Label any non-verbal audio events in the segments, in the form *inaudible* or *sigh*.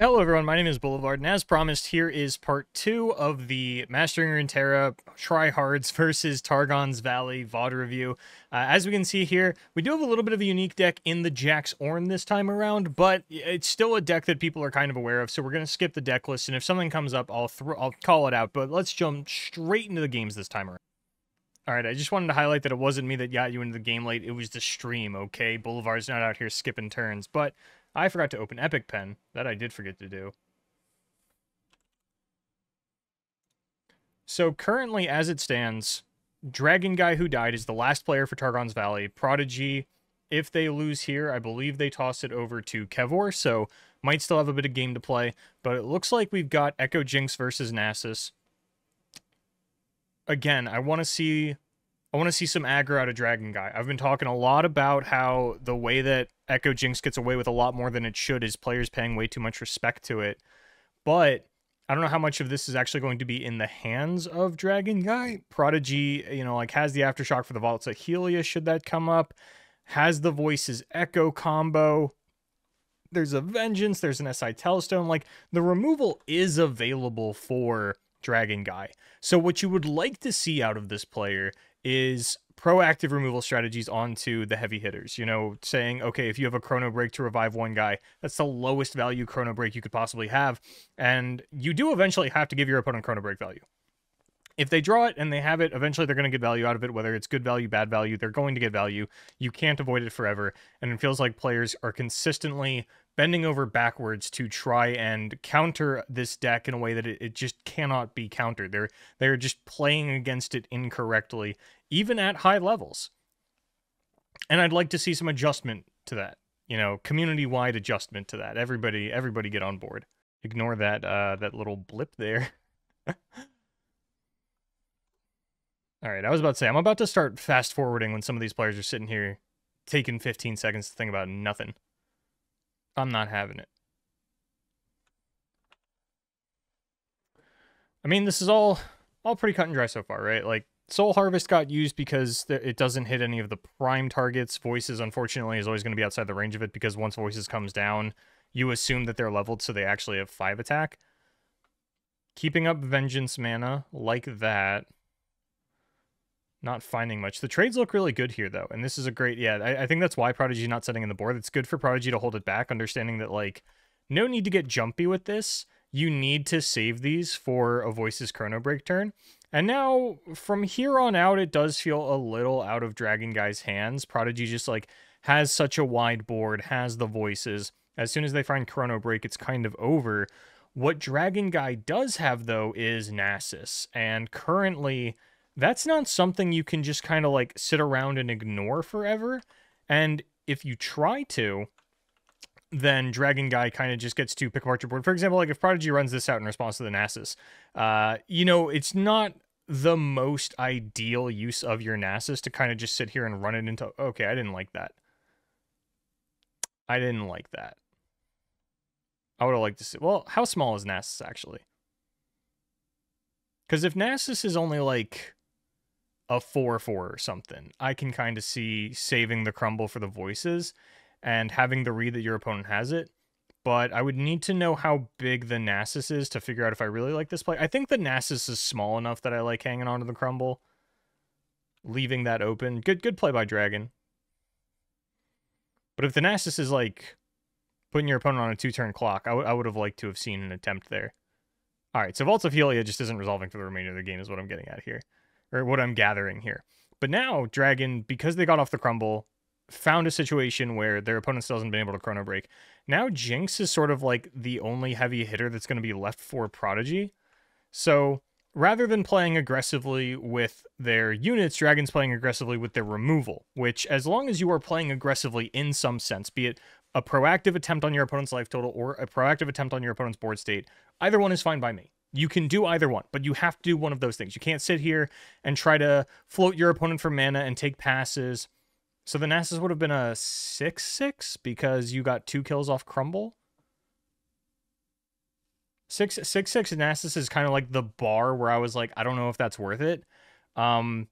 Hello everyone, my name is Boulevard, and as promised, here is part two of the Mastering Runeterra Tryhards *laughs* versus Targon's Valley VOD review. Uh, as we can see here, we do have a little bit of a unique deck in the Jax Ornn this time around, but it's still a deck that people are kind of aware of, so we're going to skip the deck list, and if something comes up, I'll, I'll call it out, but let's jump straight into the games this time around. Alright, I just wanted to highlight that it wasn't me that got you into the game late, it was the stream, okay? Boulevard's not out here skipping turns, but I forgot to open Epic Pen. That I did forget to do. So currently, as it stands, Dragon Guy who died is the last player for Targon's Valley. Prodigy, if they lose here, I believe they toss it over to Kevor, so might still have a bit of game to play. But it looks like we've got Echo Jinx versus Nasus. Again, I want to see I want to see some aggro out of Dragon Guy. I've been talking a lot about how the way that Echo Jinx gets away with a lot more than it should is players paying way too much respect to it. But I don't know how much of this is actually going to be in the hands of Dragon Guy. Prodigy, you know, like has the aftershock for the Vaults of Helia should that come up. Has the voices echo combo. There's a vengeance, there's an SI Telestone. Like the removal is available for Dragon Guy. So what you would like to see out of this player is proactive removal strategies onto the heavy hitters. You know, saying, okay, if you have a chrono break to revive one guy, that's the lowest value chrono break you could possibly have. And you do eventually have to give your opponent chrono break value. If they draw it and they have it, eventually they're going to get value out of it, whether it's good value, bad value, they're going to get value. You can't avoid it forever. And it feels like players are consistently bending over backwards to try and counter this deck in a way that it, it just cannot be countered. They're they're just playing against it incorrectly, even at high levels. And I'd like to see some adjustment to that. You know, community-wide adjustment to that. Everybody everybody get on board. Ignore that uh that little blip there. *laughs* All right, I was about to say, I'm about to start fast forwarding when some of these players are sitting here taking 15 seconds to think about nothing. I'm not having it. I mean, this is all all pretty cut and dry so far, right? Like Soul Harvest got used because it doesn't hit any of the prime targets. Voices, unfortunately, is always going to be outside the range of it because once Voices comes down, you assume that they're leveled so they actually have 5 attack. Keeping up Vengeance mana like that. Not finding much. The trades look really good here, though. And this is a great... Yeah, I, I think that's why Prodigy's not setting in the board. It's good for Prodigy to hold it back, understanding that, like, no need to get jumpy with this. You need to save these for a Voices Chrono Break turn. And now, from here on out, it does feel a little out of Dragon Guy's hands. Prodigy just, like, has such a wide board, has the Voices. As soon as they find Chrono Break, it's kind of over. What Dragon Guy does have, though, is Nasus. And currently that's not something you can just kind of like sit around and ignore forever. And if you try to, then Dragon Guy kind of just gets to pick apart your board. For example, like if Prodigy runs this out in response to the Nasus, uh, you know, it's not the most ideal use of your Nasus to kind of just sit here and run it into, okay, I didn't like that. I didn't like that. I would have liked to see, well, how small is Nasus actually? Because if Nasus is only like a 4 4 or something. I can kind of see saving the crumble for the voices and having the read that your opponent has it. But I would need to know how big the Nasus is to figure out if I really like this play. I think the Nasus is small enough that I like hanging on to the crumble. Leaving that open. Good good play by Dragon. But if the Nasus is like putting your opponent on a two-turn clock, I, I would have liked to have seen an attempt there. All right, so Vaults of Helia just isn't resolving for the remainder of the game is what I'm getting at here or what I'm gathering here. But now Dragon, because they got off the crumble, found a situation where their opponent still hasn't been able to chrono break. Now Jinx is sort of like the only heavy hitter that's going to be left for Prodigy. So rather than playing aggressively with their units, Dragon's playing aggressively with their removal, which as long as you are playing aggressively in some sense, be it a proactive attempt on your opponent's life total or a proactive attempt on your opponent's board state, either one is fine by me. You can do either one, but you have to do one of those things. You can't sit here and try to float your opponent for mana and take passes. So the Nasus would have been a 6-6 because you got two kills off Crumble. 6 6 6 Nasus is kind of like the bar where I was like, I don't know if that's worth it. Um,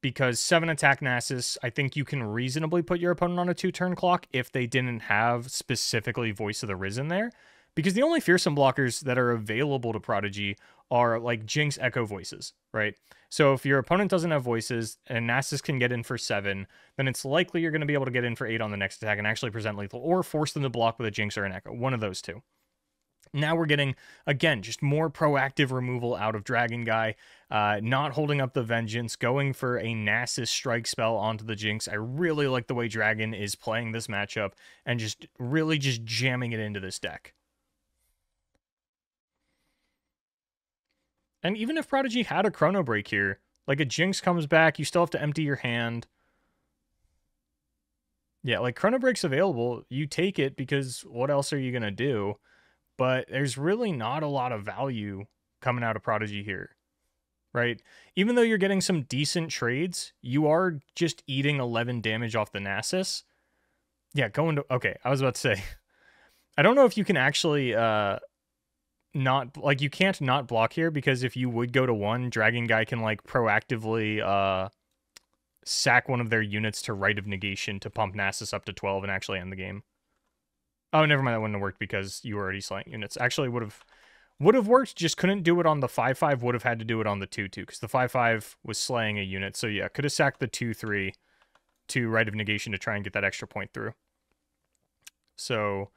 because 7 attack Nasus, I think you can reasonably put your opponent on a two turn clock if they didn't have specifically Voice of the Risen there because the only fearsome blockers that are available to Prodigy are like Jinx Echo voices, right? So if your opponent doesn't have voices and Nasus can get in for seven, then it's likely you're going to be able to get in for eight on the next attack and actually present lethal or force them to block with a Jinx or an Echo, one of those two. Now we're getting, again, just more proactive removal out of Dragon Guy, uh, not holding up the Vengeance, going for a Nasus strike spell onto the Jinx. I really like the way Dragon is playing this matchup and just really just jamming it into this deck. And even if Prodigy had a Chrono Break here, like a Jinx comes back, you still have to empty your hand. Yeah, like Chrono Break's available. You take it because what else are you going to do? but there's really not a lot of value coming out of Prodigy here, right? Even though you're getting some decent trades, you are just eating 11 damage off the Nasus. Yeah, going to okay. I was about to say, *laughs* I don't know if you can actually uh not like you can't not block here because if you would go to one, Dragon Guy can like proactively uh sack one of their units to Rite of Negation to pump Nasus up to 12 and actually end the game. Oh, never mind. That wouldn't have worked because you were already slaying units. Actually, would have would have worked. Just couldn't do it on the five five. Would have had to do it on the two two because the five five was slaying a unit. So yeah, could have sacked the two three to Rite of Negation to try and get that extra point through. So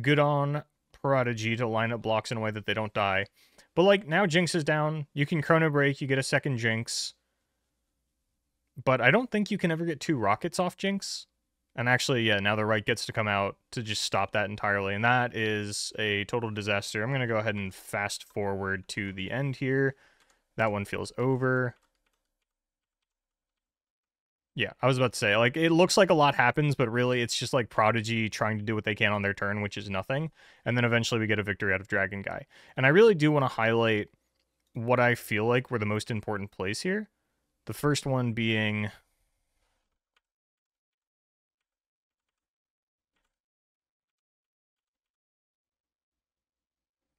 good on Prodigy to line up blocks in a way that they don't die. But like now Jinx is down. You can Chrono Break. You get a second Jinx. But I don't think you can ever get two rockets off Jinx. And actually, yeah, now the right gets to come out to just stop that entirely. And that is a total disaster. I'm going to go ahead and fast forward to the end here. That one feels over. Yeah, I was about to say, like, it looks like a lot happens, but really it's just like Prodigy trying to do what they can on their turn, which is nothing. And then eventually we get a victory out of Dragon Guy. And I really do want to highlight what I feel like were the most important plays here. The first one being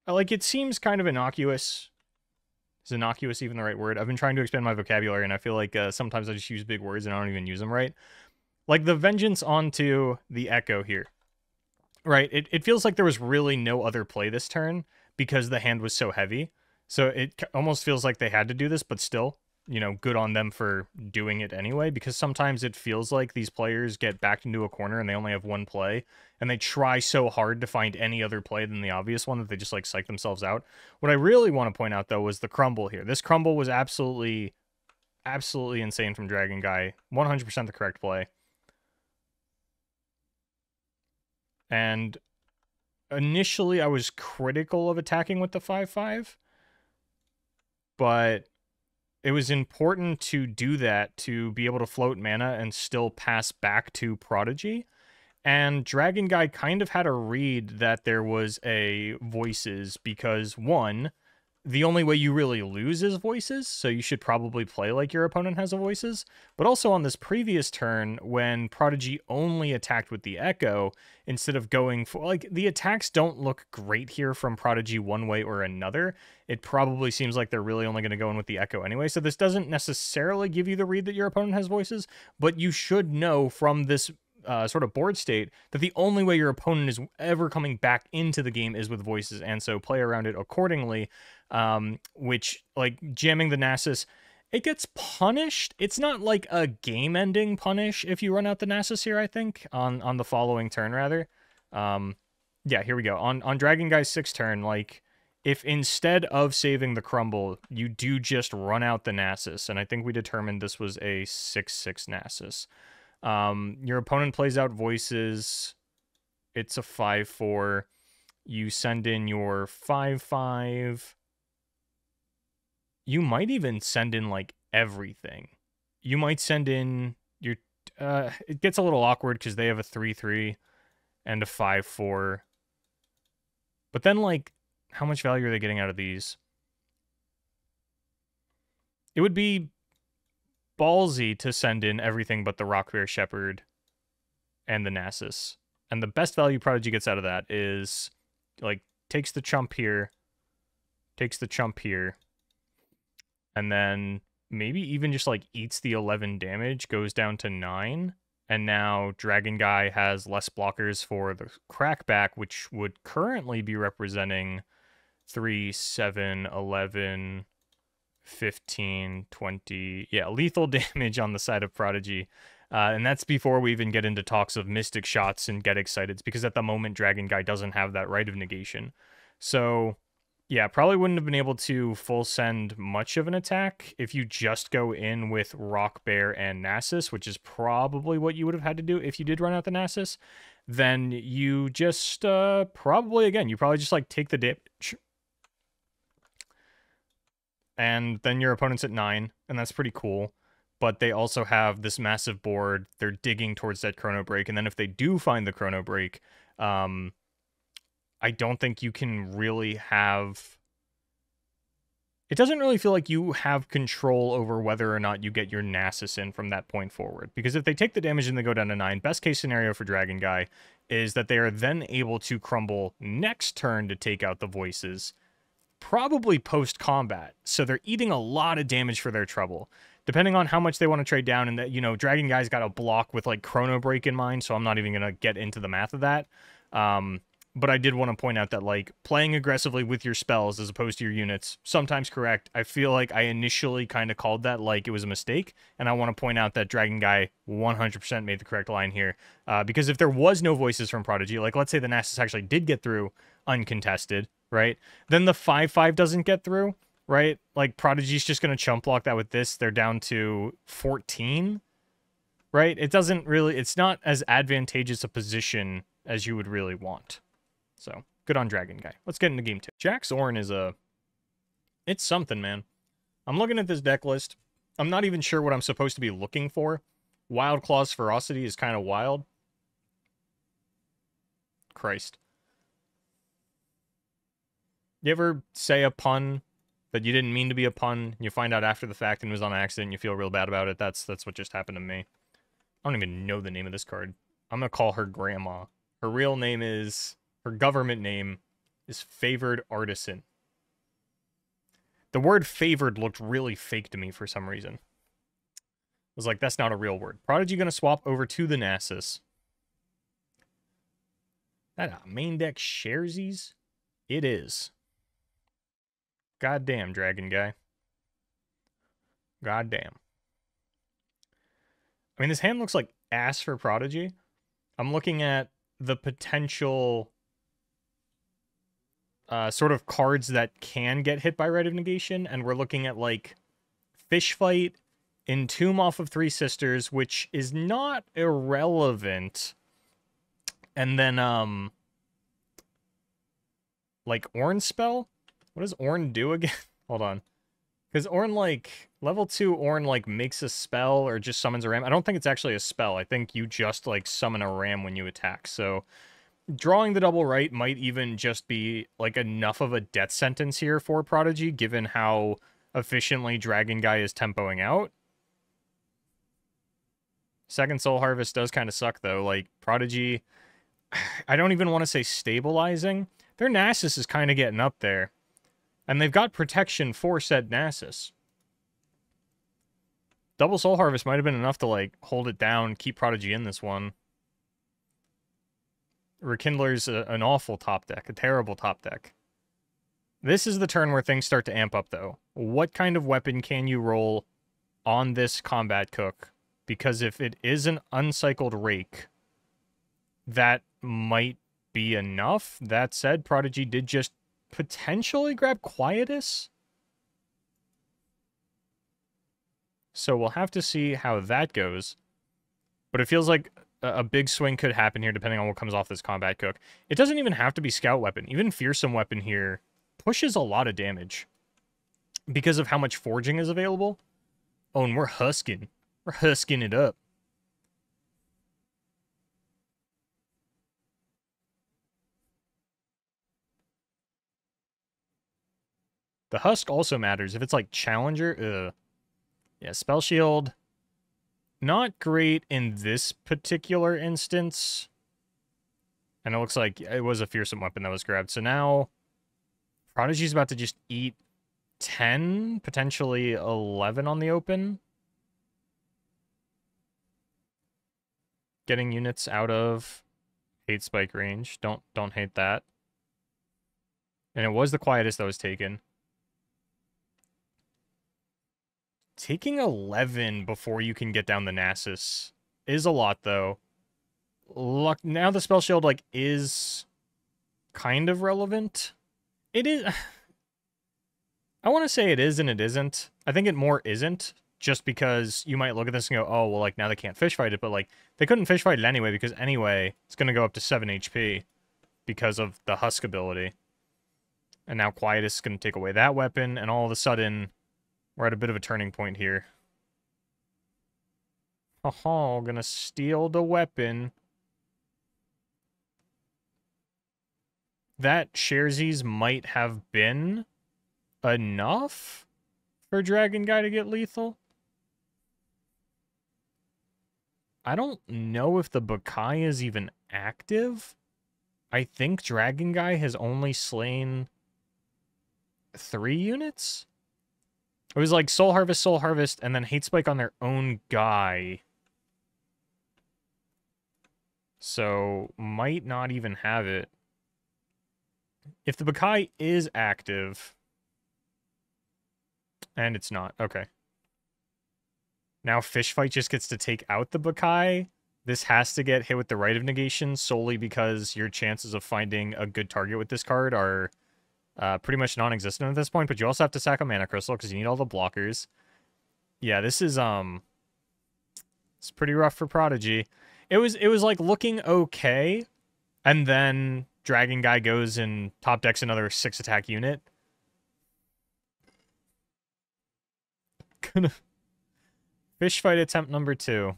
uh, like it seems kind of innocuous. Is innocuous even the right word? I've been trying to expand my vocabulary, and I feel like uh, sometimes I just use big words and I don't even use them right. Like the vengeance onto the echo here, right? It it feels like there was really no other play this turn because the hand was so heavy. So it almost feels like they had to do this, but still, you know, good on them for doing it anyway, because sometimes it feels like these players get backed into a corner and they only have one play, and they try so hard to find any other play than the obvious one that they just like psych themselves out. What I really want to point out though was the crumble here. This crumble was absolutely, absolutely insane from Dragon Guy. 100% the correct play. And initially I was critical of attacking with the 5-5, but it was important to do that to be able to float mana and still pass back to Prodigy. And Dragon Guy kind of had a read that there was a voices because one, the only way you really lose is voices, so you should probably play like your opponent has a voices. But also on this previous turn, when Prodigy only attacked with the Echo, instead of going for like the attacks don't look great here from Prodigy one way or another. It probably seems like they're really only going to go in with the Echo anyway. So this doesn't necessarily give you the read that your opponent has voices, but you should know from this uh, sort of board state that the only way your opponent is ever coming back into the game is with voices, and so play around it accordingly. Um, which like jamming the Nasus, it gets punished. It's not like a game-ending punish if you run out the Nasus here. I think on on the following turn rather. Um, yeah, here we go on on Dragon Guy's sixth turn. Like if instead of saving the crumble, you do just run out the Nasus, and I think we determined this was a 6-6 Nasus. Um, your opponent plays out voices. It's a 5 4. You send in your 5 5. You might even send in like everything. You might send in your. Uh, it gets a little awkward because they have a 3 3 and a 5 4. But then, like, how much value are they getting out of these? It would be ballsy to send in everything but the Rockbear Shepherd and the Nasus. And the best value Prodigy gets out of that is like takes the chump here, takes the chump here, and then maybe even just like eats the 11 damage, goes down to 9, And now Dragon Guy has less blockers for the crackback, which would currently be representing 3, 7, 11, 15, 20. Yeah, lethal *laughs* damage on the side of Prodigy. Uh, and that's before we even get into talks of Mystic Shots and Get Excited, because at the moment, Dragon Guy doesn't have that Rite of Negation. So, yeah, probably wouldn't have been able to full send much of an attack if you just go in with Rock Bear and Nasus, which is probably what you would have had to do if you did run out the Nasus. Then you just uh, probably, again, you probably just like take the damage and then your opponent's at nine, and that's pretty cool. But they also have this massive board. They're digging towards that chrono break, and then if they do find the chrono break, um, I don't think you can really have. It doesn't really feel like you have control over whether or not you get your Nasus in from that point forward. Because if they take the damage and they go down to 9, best case scenario for Dragon Guy is that they are then able to crumble next turn to take out the voices probably post combat. So they're eating a lot of damage for their trouble. Depending on how much they want to trade down, and that you know, Dragon Guy's got a block with like Chrono Break in mind, so I'm not even gonna get into the math of that. Um, but I did want to point out that like playing aggressively with your spells as opposed to your units, sometimes correct. I feel like I initially kind of called that like it was a mistake, and I want to point out that Dragon Guy 100% made the correct line here. Uh, because if there was no voices from Prodigy, like let's say the Nasus actually did get through uncontested, right? Then the 5 5 doesn't get through, right? Like Prodigy's just going to chump block that with this. They're down to 14, right? It doesn't really, it's not as advantageous a position as you would really want. So good on Dragon Guy. Let's get into game two. Jax Ornn is a, it's something, man. I'm looking at this deck list. I'm not even sure what I'm supposed to be looking for. Wild Claw's Ferocity is kind of wild. Christ. You ever say a pun that you didn't mean to be a pun? And you find out after the fact and it was on accident. You feel real bad about it. That's that's what just happened to me. I don't even know the name of this card. I'm gonna call her Grandma. Her real name is her government name is Favored Artisan. The word favored looked really fake to me for some reason. I was like, that's not a real word. Prodigy gonna swap over to the Nasus. That a main deck sharesies? It is. Goddamn, Dragon Guy. Goddamn. I mean, this hand looks like ass for Prodigy. I'm looking at the potential uh, sort of cards that can get hit by Rite of Negation, and we're looking at like Fish Fight, Entomb off of Three Sisters, which is not irrelevant. And then um like Orange Spell, what does Ornn do again? *laughs* Hold on. Because Ornn, like, level 2 Ornn, like, makes a spell or just summons a ram. I don't think it's actually a spell. I think you just, like, summon a ram when you attack. So, drawing the double right might even just be, like, enough of a death sentence here for Prodigy, given how efficiently Dragon Guy is tempoing out. Second Soul Harvest does kind of suck, though. Like, Prodigy, *sighs* I don't even want to say stabilizing. Their Nasus is kind of getting up there. And they've got protection for said Nasus. Double Soul Harvest might have been enough to, like, hold it down, keep Prodigy in this one. Rekindler's a, an awful top deck, a terrible top deck. This is the turn where things start to amp up, though. What kind of weapon can you roll on this combat cook? Because if it is an upcycled rake, that might be enough. That said, Prodigy did just potentially grab Quietus. So we'll have to see how that goes. But it feels like a big swing could happen here depending on what comes off this combat cook. It doesn't even have to be scout weapon. Even fearsome weapon here pushes a lot of damage because of how much forging is available. Oh, and we're husking. We're husking it up. The husk also matters. If it's like Challenger, ugh. Yeah, Spell Shield, not great in this particular instance. And it looks like it was a fearsome weapon that was grabbed. So now Prodigy's about to just eat 10, potentially 11 on the open. getting units out of hate spike range. Don't don't hate that. And it was the Quietus that was taken. Taking 11 before you can get down the Nasus is a lot, though. Luck now the spell shield like is kind of relevant. It is. *sighs* I want to say it is and it isn't. I think it more isn't just because you might look at this and go, oh, well, like now they can't fish fight it, but like they couldn't fish fight it anyway because anyway it's going to go up to 7 HP because of the husk ability. And now Quietus is going to take away that weapon, and all of a sudden we're at a bit of a turning point here. Oh, gonna steal the weapon. That Sharesies might have been enough for Dragon Guy to get lethal. I don't know if the Baccai is even active. I think Dragon Guy has only slain three units? It was like Soul Harvest, Soul Harvest, and then Hate Spike on their own guy. So, might not even have it. If the Baccai is active, and it's not, okay. Now Fish Fight just gets to take out the Baccai. This has to get hit with the Rite of Negation solely because your chances of finding a good target with this card are uh, pretty much non-existent at this point, but you also have to sack a mana crystal because you need all the blockers. Yeah, this is um it's pretty rough for Prodigy. It was it was like looking okay, and then Dragon Guy goes and top decks another six attack unit. *laughs* Gonna fish fight attempt number two.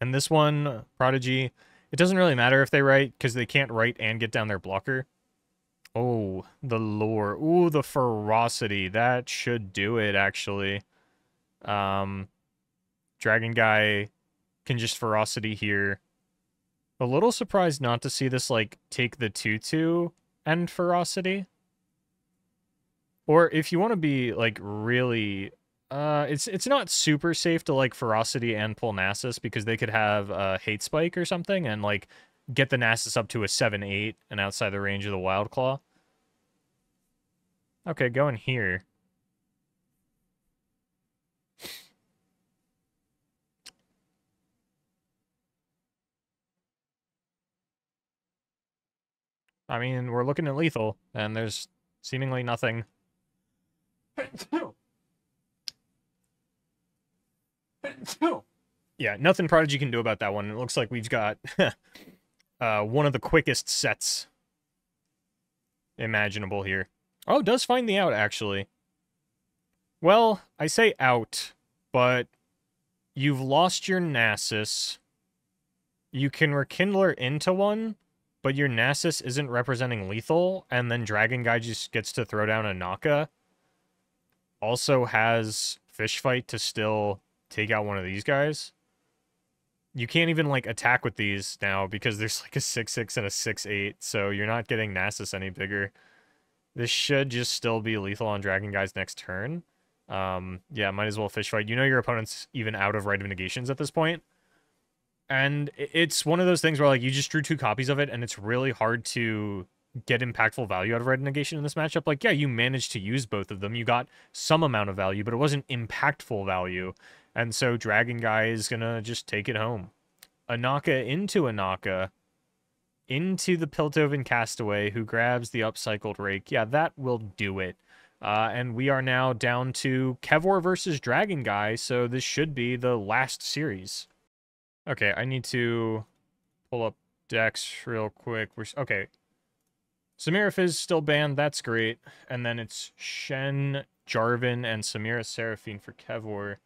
And this one, Prodigy, it doesn't really matter if they write, because they can't write and get down their blocker. Oh, the lore. Ooh, the ferocity. That should do it, actually. Um, Dragon Guy can just ferocity here. A little surprised not to see this, like, take the 2-2 and ferocity. Or if you want to be, like, really... Uh, it's it's not super safe to, like, ferocity and pull Nasus because they could have a hate spike or something and, like, get the Nasus up to a 7-8 and outside the range of the Wild Claw. Okay, go in here. I mean, we're looking at lethal, and there's seemingly nothing. yeah, nothing Prodigy can do about that one. It looks like we've got *laughs* uh, one of the quickest sets imaginable here. Oh, does find the out, actually. Well, I say out, but you've lost your Nasus. You can rekindle into one, but your Nasus isn't representing lethal, and then Dragon Guy just gets to throw down a Naka. Also has Fish Fight to still take out one of these guys. You can't even, like, attack with these now because there's, like, a 6-6 and a 6-8, so you're not getting Nasus any bigger. This should just still be lethal on Dragon Guy's next turn. Um, yeah, might as well fish fight. You know your opponent's even out of Rite of Negations at this point. And it's one of those things where like you just drew two copies of it and it's really hard to get impactful value out of of Negation in this matchup. Like, yeah, you managed to use both of them. You got some amount of value, but it wasn't impactful value. And so Dragon Guy is gonna just take it home. Anaka into Anaka into the Piltover Castaway, who grabs the upcycled rake. Yeah, that will do it. Uh, and we are now down to Kevor versus Dragon Guy, so this should be the last series. Okay, I need to pull up decks real quick. We're, okay. Samira is still banned, that's great. And then it's Shen, Jarvan, and Samira Seraphine for Kevor.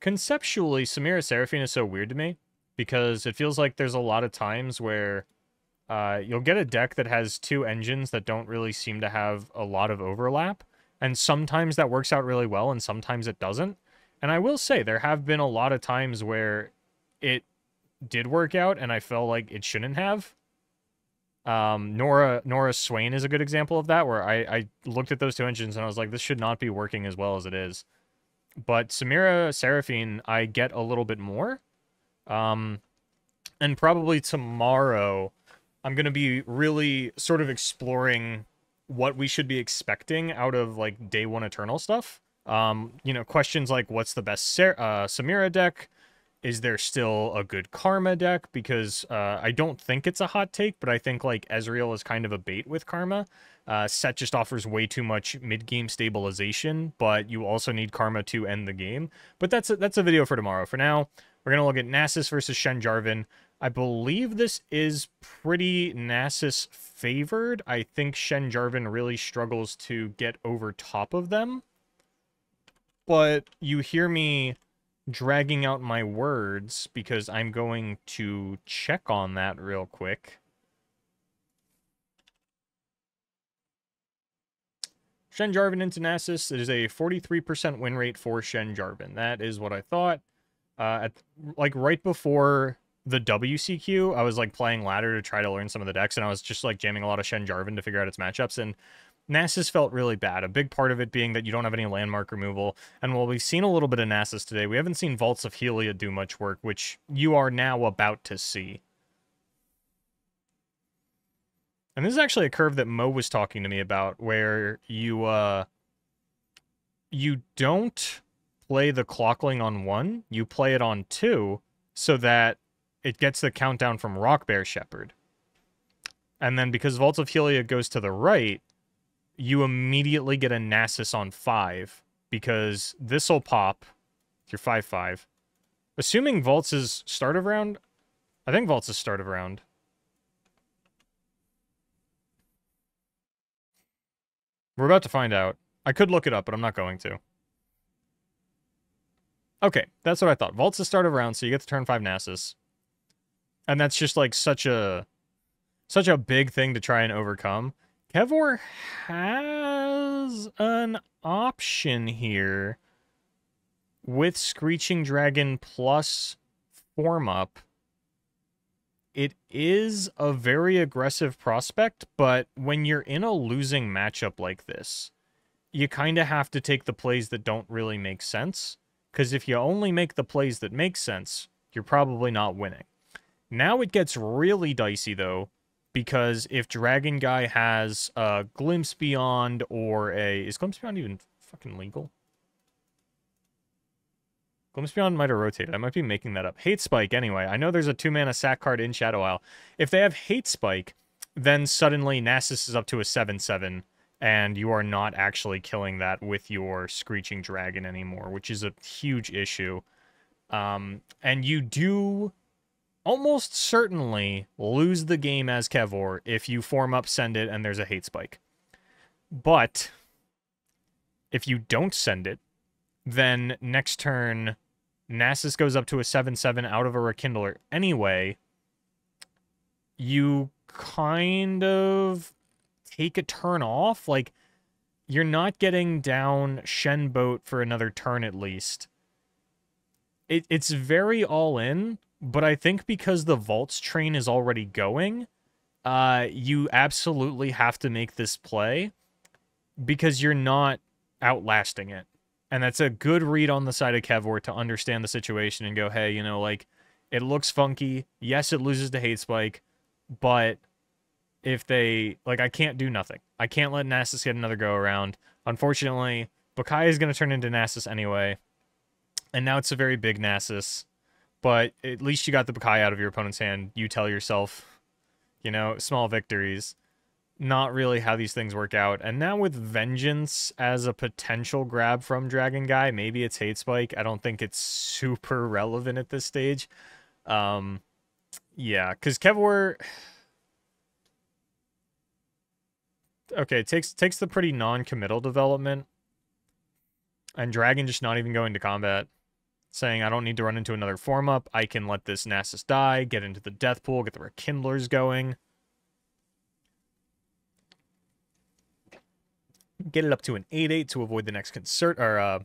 Conceptually, Samira Seraphine is so weird to me because it feels like there's a lot of times where uh, you'll get a deck that has two engines that don't really seem to have a lot of overlap. And sometimes that works out really well, and sometimes it doesn't. And I will say, there have been a lot of times where it did work out, and I felt like it shouldn't have. Um, Norra Norra Swain is a good example of that, where I, I looked at those two engines and I was like, this should not be working as well as it is. But Samira Seraphine, I get a little bit more. Um, and probably tomorrow, I'm going to be really sort of exploring what we should be expecting out of like day one Eternal stuff. Um, you know, questions like what's the best Ser- uh, Samira deck? Is there still a good Karma deck? Because uh, I don't think it's a hot take, but I think like Ezreal is kind of a bait with Karma. Uh, Set just offers way too much mid-game stabilization, but you also need Karma to end the game. But that's a, that's a video for tomorrow. For now, we're to look at Nasus versus Shen Jarvan. I believe this is pretty Nasus favored. I think Shen Jarvan really struggles to get over top of them. But you hear me dragging out my words because I'm going to check on that real quick. Shen Jarvan into Nasus. It is a 43% win rate for Shen Jarvan. That is what I thought. Uh, at, like right before the WCQ, I was like playing ladder to try to learn some of the decks, and I was just like jamming a lot of Shen Jarvan to figure out its matchups. And Nasus felt really bad. A big part of it being that you don't have any landmark removal. And while we've seen a little bit of Nasus today, we haven't seen Vaults of Helia do much work, which you are now about to see. And this is actually a curve that Mo was talking to me about, where you uh you don't play the clockling on one, you play it on two, so that it gets the countdown from Rock Bear Shepherd. And then because Vault of Helia goes to the right, you immediately get a Nasus on five because this'll pop. Five five. Assuming Vaults is start of round, I think Vaults is start of round. We're about to find out. I could look it up, but I'm not going to. Okay, that's what I thought. Vault's the start of round, so you get to turn five Nasus. And that's just like such a such a big thing to try and overcome. Kevor has an option here with Screeching Dragon plus form up. It is a very aggressive prospect, but when you're in a losing matchup like this, you kind of have to take the plays that don't really make sense. Because if you only make the plays that make sense, you're probably not winning. Now it gets really dicey, though, because if Dragon Guy has a Glimpse Beyond or a... Is Glimpse Beyond even fucking legal? Glimpse Beyond might have rotated. I might be making that up. Hate Spike, anyway. I know there's a two-mana sack card in Shadow Isle. If they have Hate Spike, then suddenly Nasus is up to a 7-7, and you are not actually killing that with your Screeching Dragon anymore, which is a huge issue. Um, and you do almost certainly lose the game as Kevor if you form up send it and there's a hate spike. But if you don't send it, then next turn Nasus goes up to a 7-7 out of a Rekindler anyway. You kind of take a turn off. Like, you're not getting down Shen Boat for another turn at least. It, it's very all in, but I think because the vaults train is already going, uh, you absolutely have to make this play because you're not outlasting it. And that's a good read on the side of Kevor to understand the situation and go, hey, you know, like, it looks funky. Yes, it loses to Hate Spike, but if they, like, I can't do nothing. I can't let Nasus get another go around. Unfortunately, Baccai is going to turn into Nasus anyway. And now it's a very big Nasus but at least you got the Baccai out of your opponent's hand. You tell yourself, you know, small victories. Not really how these things work out. And now with Vengeance as a potential grab from Dragon Guy, maybe it's Hate Spike. I don't think it's super relevant at this stage. Um, yeah, because Kevor... Okay, takes takes the pretty non-committal development. And Dragon just not even going to combat saying I don't need to run into another form up. I can let this Nasus die, get into the death pool, get the Rekindlers going. Get it up to an 8-8 to avoid the next concert or uh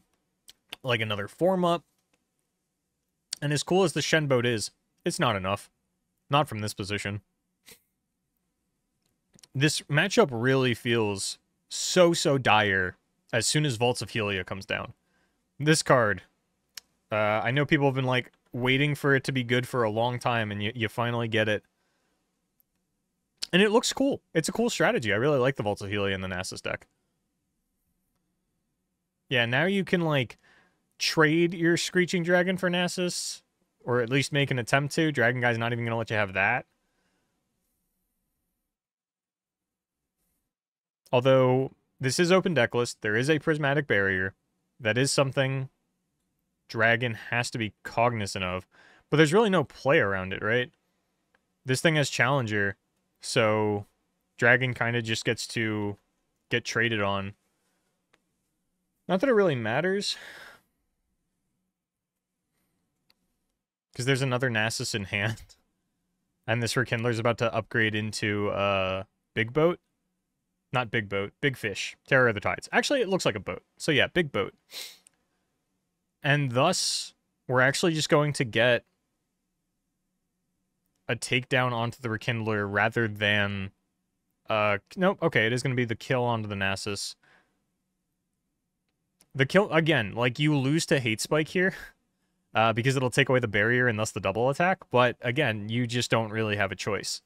like another form up. And as cool as the Shen boat is, it's not enough. Not from this position. This matchup really feels so, so dire as soon as Vaults of Helia comes down This card. Uh, I know people have been like waiting for it to be good for a long time, and you, you finally get it. And it looks cool. It's a cool strategy. I really like the of Helia in the Nasus deck. Yeah, now you can, like, trade your Screeching Dragon for Nasus, or at least make an attempt to. Dragon Guy's not even going to let you have that. Although, this is open deck list. There is a Prismatic Barrier. That is something Dragon has to be cognizant of. But there's really no play around it, right? This thing has Challenger, so Dragon kind of just gets to get traded on. Not that it really matters. Because there's another Nasus in hand. *laughs* And this Rekindler's about to upgrade into uh, Big Boat. Not Big Boat, Big Fish. Terror of the Tides. Actually, it looks like a boat. So yeah, Big Boat. And thus, we're actually just going to get a takedown onto the Rekindler rather than... Uh, nope, okay, it is going to be the kill onto the Nasus. The kill, again, like, you lose to Hate Spike here. *laughs* Uh, because it'll take away the barrier and thus the double attack. But, again, you just don't really have a choice.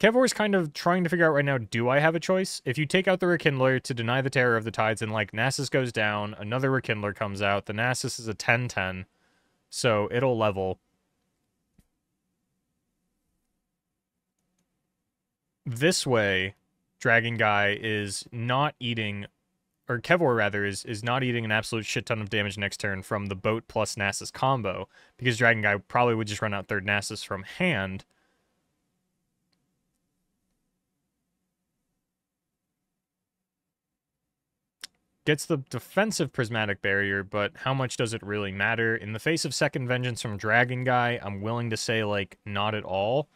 Kevor is kind of trying to figure out right now, do I have a choice? If you take out the Rekindler to deny the Terror of the Tides and, like, Nasus goes down, another Rekindler comes out. The Nasus is a 10-10, so it'll level. This way, Dragon Guy is not eating, or Kevor rather, is, is not eating an absolute shit ton of damage next turn from the boat plus Nasus combo, because Dragon Guy probably would just run out third Nasus from hand. Gets the defensive prismatic barrier, but how much does it really matter? In the face of second vengeance from Dragon Guy, I'm willing to say, like, not at all.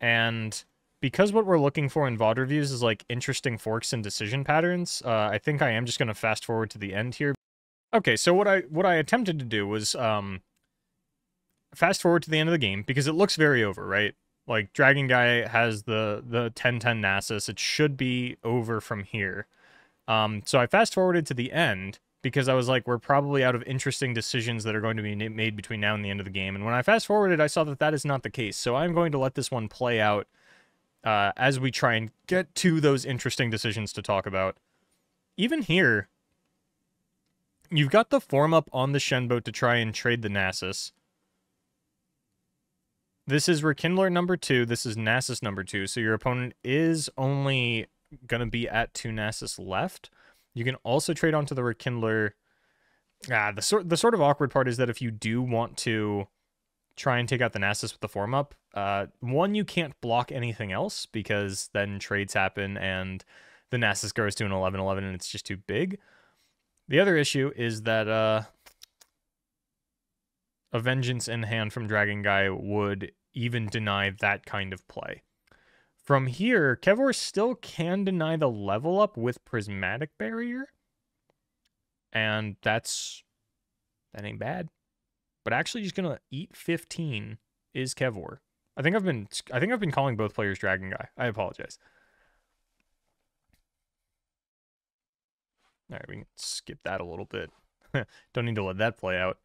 And because what we're looking for in VOD reviews is like interesting forks and decision patterns, uh, I think I am just going to fast forward to the end here. Okay, so what I what I attempted to do was um, fast forward to the end of the game because it looks very over, right? Like Dragon Guy has the the 10-10 Nasus. It should be over from here. Um, so I fast forwarded to the end because I was like, we're probably out of interesting decisions that are going to be made between now and the end of the game. And when I fast forwarded, I saw that that is not the case. So I'm going to let this one play out uh, as we try and get to those interesting decisions to talk about. Even here, you've got the form up on the Shenboat to try and trade the Nasus. This is Rekindler number two. This is Nasus number two. So your opponent is only going to be at two Nasus left. You can also trade onto the Rekindler. Ah, the sort the sort of awkward part is that if you do want to try and take out the Nasus with the form up. Uh, one, you can't block anything else because then trades happen and the Nasus goes to an 11-11 and it's just too big. The other issue is that uh, a Vengeance in hand from Dragon Guy would even deny that kind of play. From here, Kevor still can deny the level up with Prismatic Barrier. And that's... That ain't bad but actually just gonna eat 15 is Kevor. I think I've been I think I've been calling both players Dragon Guy. I apologize. All right, we can skip that a little bit. *laughs* Don't need to let that play out.